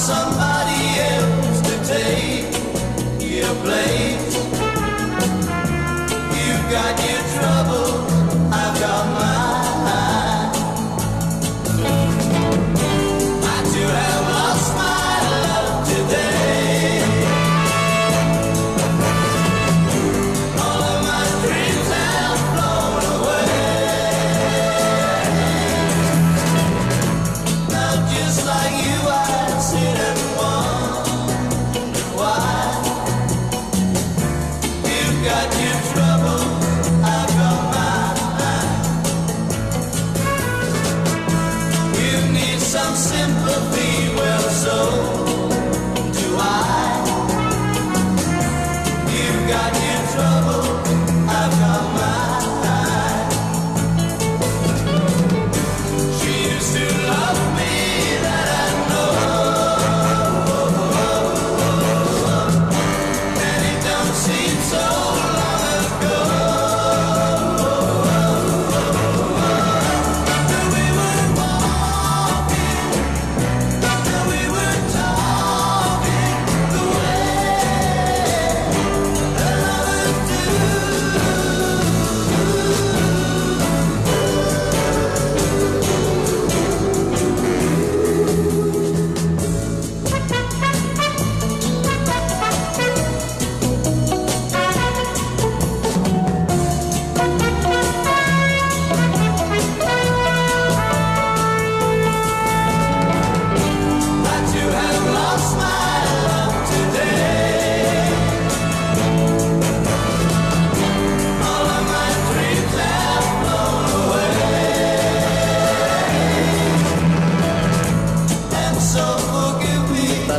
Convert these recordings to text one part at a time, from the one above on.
somebody else to take your. You've got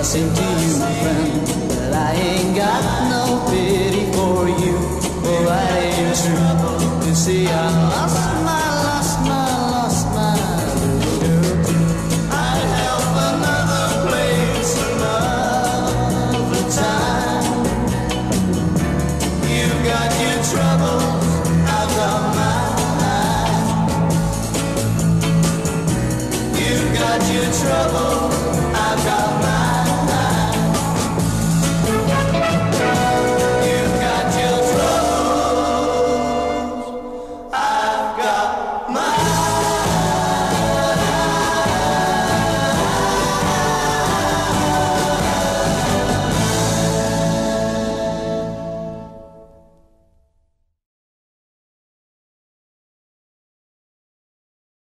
I sing to you, my friend. that I ain't got no pity for you. Oh, I ain't true. You see, I lost my, lost my, lost my. I help another place another time. You got your troubles, I've got mine. You got your troubles.